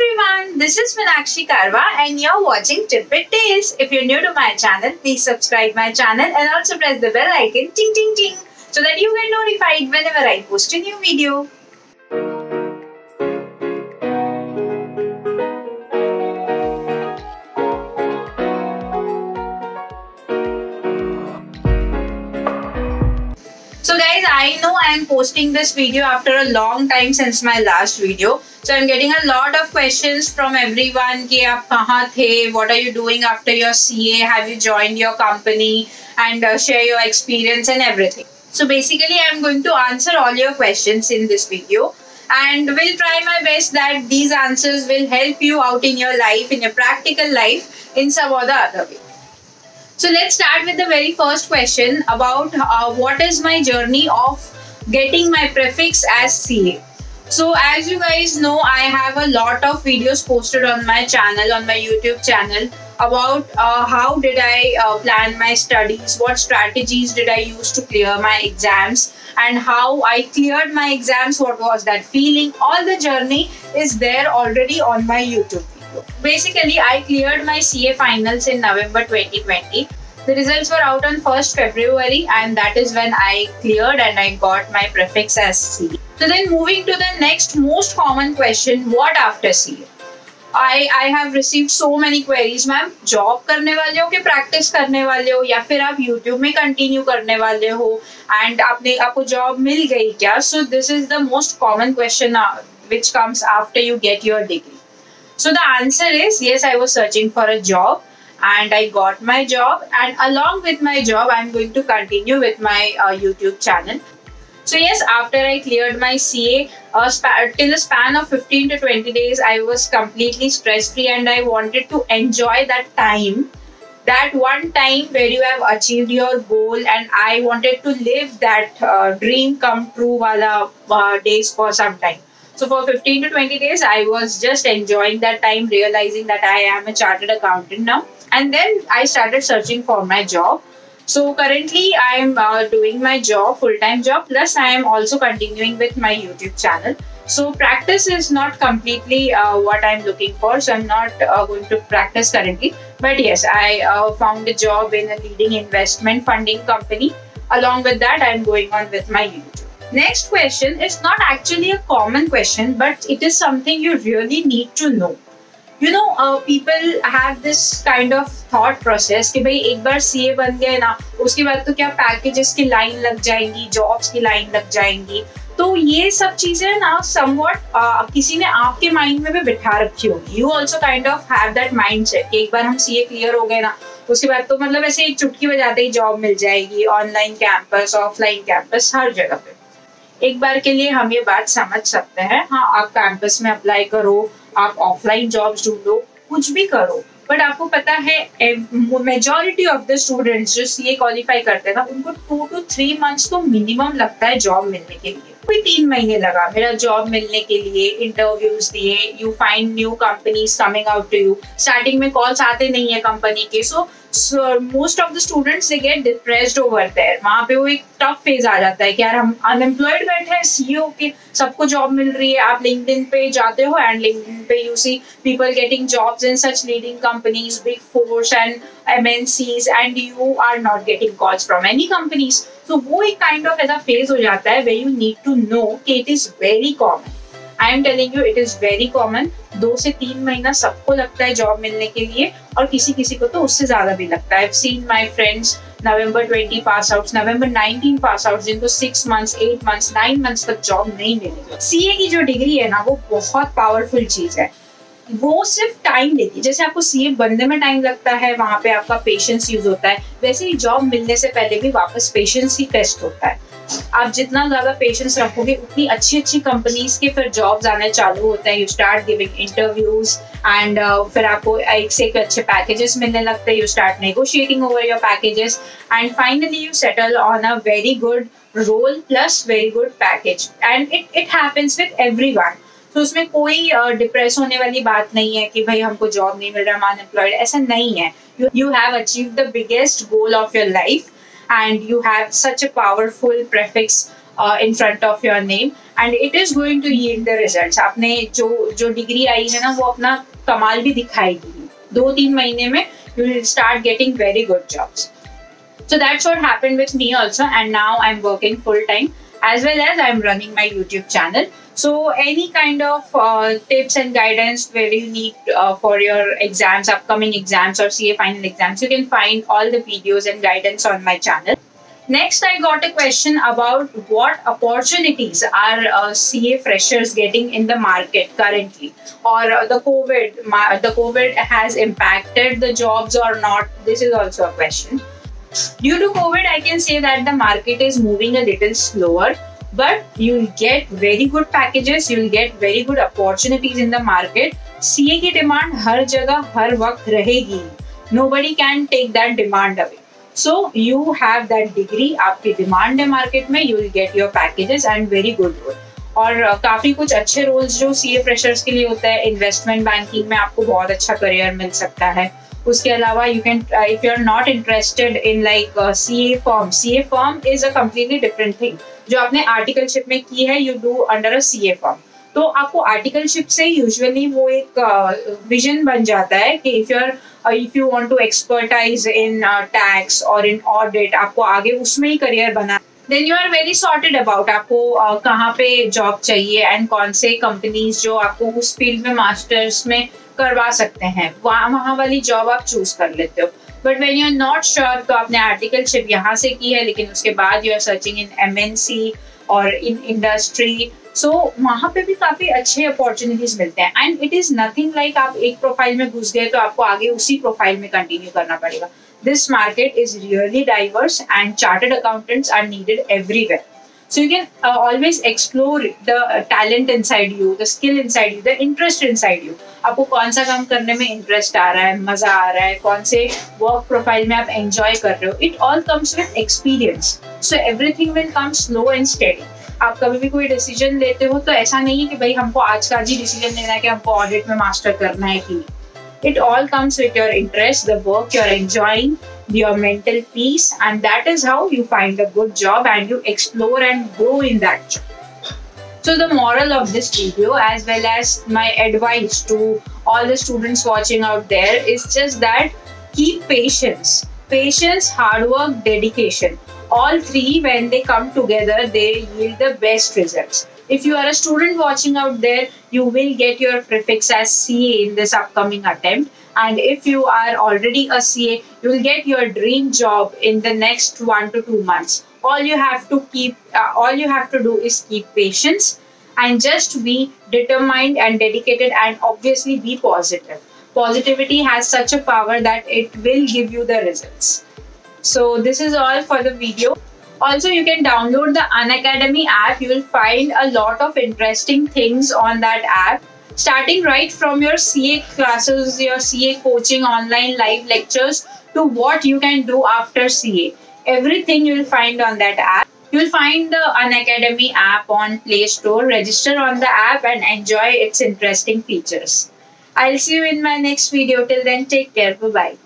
everyone, this is Meenakshi Karwa and you're watching Tidbit Tales. If you're new to my channel, please subscribe my channel and also press the bell icon ting ting ting so that you get notified whenever I post a new video. So guys, I know I am posting this video after a long time since my last video. So I'm getting a lot of questions from everyone कि आप कहाँ थे? What are you doing after your CA? Have you joined your company? And uh, share your experience and everything. So basically I'm going to answer all your questions in this video and will try my best that these answers will help you out in your life, in your practical life in some or the other way. So let's start with the very first question about uh, what is my journey of getting my prefix as CA. So as you guys know, I have a lot of videos posted on my channel, on my YouTube channel about uh, how did I uh, plan my studies, what strategies did I use to clear my exams and how I cleared my exams, what was that feeling. All the journey is there already on my YouTube video. Basically, I cleared my CA finals in November 2020. The results were out on 1st February, and that is when I cleared and I got my prefix as CA. So, then moving to the next most common question what after CA? I I have received so many queries ma'am job करने वाले हो कि practice करने वाले हो या फिर आप यूट्यूब में कंटिन्यू करने वाले हो एंड आपने आपको जॉब मिल गई क्या so this is the most common question which comes after you get your degree So the answer is yes, I was searching for a job and I got my job. And along with my job, I'm going to continue with my uh, YouTube channel. So yes, after I cleared my CA, uh, till the span of 15 to 20 days, I was completely stress free and I wanted to enjoy that time. That one time where you have achieved your goal, and I wanted to live that uh, dream come true wala uh, days for some time. So for 15 to 20 days, I was just enjoying that time, realizing that I am a chartered accountant now. And then I started searching for my job. So currently, I am uh, doing my job, full-time job, plus I am also continuing with my YouTube channel. So practice is not completely uh, what I'm looking for. So I'm not uh, going to practice currently. But yes, I uh, found a job in a leading investment funding company. Along with that, I'm going on with my YouTube. Next question is not actually a common question, but it is something you really need to know. Know, uh, people have this kind of thought process कि भाई एक बार CA बन गए ना उसके बाद तो क्या पैकेजेस की लाइन लग जाएँगी जॉब्स की लाइन लग जाएँगी? तो ये सब चीज़ें ना समवट uh, किसी ने आपके माइंड में भी बिठा रखी होगी। You also kind of have that mind set एक बार हम सीए क्लियर हो गए ना उसके बाद तो मतलब ऐसे एक चुटकी बजाते ही जॉब मिल जाएगी ऑनलाइन कैंपस ऑफलाइन कैंपस हर जगह पे। एक बार के लिए हम ये बात समझ सकते हैं। हाँ आप कैंपस में अप्लाई करो, आप ऑफलाइन जॉब ढूंढो, कुछ भी करो। बट आपको पता है मेजोरिटी ऑफ़ द स्टूडेंट्स जो सी ए क्वालिफाई करते हैं ना, उनको टू टू थ्री मंथ्स तो मिनिमम लगता है जॉब मिलने के लिए। कोई तीन महीने लगा मेरा जॉब मिलने के लिए इंटरव्यूज़ दिए you find new companies coming out to you starting में कॉल्स आते नहीं है कंपनी के so most of the students they get depressed over there वहाँ पे वो एक टफ फ़ेज़ आ जाता है कि यार, हम अनएम्प्लॉयड बैठे हैं सीईओ के सबको जॉब मिल रही है, आप लिंक्डइन पे जाते हो एंड लिंक्डइन पे you see people getting jobs in such leading companies big fours and MNCs and you are not getting calls from any companies तो वो एक काइंड ऑफ़ ऐसा फ़ेज़ हो जाता है way you need to know कि it is very common I am telling you it is very common दो से तीन महीना सबको लगता है जॉब मिलने के लिए और किसी किसी को तो उससे ज़्यादा भी लगता है. Seen my friends November 20 pass out November 19 pass out जिनको six months eight months nine months तक जॉब नहीं मिली. सीए की जो डिग्री है ना, वो बहुत पावरफुल चीज़ है. वो सिर्फ़ टाइम लेती है। जैसे आपको सीए बनने में टाइम लगता है, वहाँ पे आपका पेशेंस यूज़ होता है। वैसे ही जॉब मिलने से पहले भी वापस पेशेंस ही टेस्ट होता है। आप जितना ज़्यादा पेशेंस रखोगे, उतनी अच्छी अच्छी कंपनीज़ के फिर जॉब्स आने चालू होते हैं। You start giving interviews and फिर आपको एक से एक अच्छे पैकेजेस मिलने लगते हैं। You start negotiating over your packages and finally you settle on a very good role plus very good package and it it happens with every तो उसमें कोई डिप्रेस होने वाली बात नहीं है कि भाई हमको जॉब नहीं मिल रहा अनएम्प्लॉयड ऐसा नहीं है। You have achieve the biggest goal of your life and you have such a powerful prefix in front of your name and it is going to yield the result आपने जो जो degree I है ना, वो अपना कमाल भी दिखाई दी दो तीन महीने में you will start getting very good jobs so that's what happened with me also and now I am working full time as well as i'm running my youtube channel so any kind of uh, tips and guidance where you need uh, for your exams upcoming exams or ca final exams you can find all the videos and guidance on my channel Next, I got a question about what opportunities are uh, CA freshers getting in the market currently, or uh, the COVID the COVID has impacted the jobs or not. This is also a question. Due to COVID, I can say that the market is moving a little slower, but you'll get very good packages. You'll get very good opportunities in the market. CA की demand हर जगह हर वक्त रहेगी. Nobody can take that demand away. So you have that degree आपकी demand है market में you will get your packages and very good role और uh, काफ़ी कुछ अच्छे रोल्स जो सी ए फ्रेशर्स के लिए होता है इन्वेस्टमेंट बैंकिंग में आपको बहुत अच्छा करियर मिल सकता है उसके अलावा you can if you are not interested in like C A form C A form is a completely different thing जो आपने आर्टिकलशिप में की है you do under a C A form तो आपको आर्टिकलशिप से यूजुअली वो एक विजन uh, बन जाता है कि if you are if you want to expertise in tax और इन ऑडिट आपको आगे उसमें ही करियर बना then you are very sorted about आपको uh, कहाँ पे जॉब चाहिए एंड कौन से कंपनीज़ जो आपको उस फ़ील्ड में मास्टर्स में करवा सकते हैं। वहाँ वहाँ वाली जॉब आप चूज़ कर लेते हो। But when you are not sure तो आपने आर्टिकलशिप यहाँ से की है, लेकिन उसके बाद you are searching in M N C और इन इंडस्ट्री सो वहाँ पे भी काफ़ी अच्छे अपॉर्चुनिटीज़ मिलते हैं। And it is nothing like आप एक प्रोफ़ाइल में घुस गए तो आपको आगे उसी प्रोफ़ाइल में कंटिन्यू करना पड़ेगा। This market is really diverse and chartered accountants are needed everywhere so you can uh, always explore the uh, talent inside you the skill inside you the interest inside you. आपको कौन सा काम करने में interest आ रहा है मज़ा आ रहा है कौन से वर्क प्रोफ़ाइल में आप एंजॉय कर रहे हो it all comes with experience so everything will come slow and steady आप कभी भी कोई डिसीज़न लेते हो तो ऐसा नहीं है कि भाई हमको आज का जी डिसीज़न लेना है कि हमको ऑडिट में मास्टर करना है कि it all comes comes your interest the work you are enjoying your mental peace and that is how you find a good job and you explore and grow in that job. So the moral of this video as well as my advice to all the students watching out there is just that keep patience patience hard work dedication. All three when they come together they yield the best results. If you are a student watching out there you will get your prefix as ca in this upcoming attempt. And if you are already a ca you will get your dream job in the next one to two months. All you have to keep uh, all you have to do is keep patience and just be determined and dedicated and obviously be positive positivity has such a power that it will give you the results so this is all for the video. Also, you can download the Unacademy app. You will find a lot of interesting things on that app. Starting right from your CA classes, your CA coaching, online live lectures to what you can do after CA. Everything you will find on that app. You will find the Unacademy app on Play Store. Register on the app and enjoy its interesting features. I'll see you in my next video. Till then, take care. Bye bye.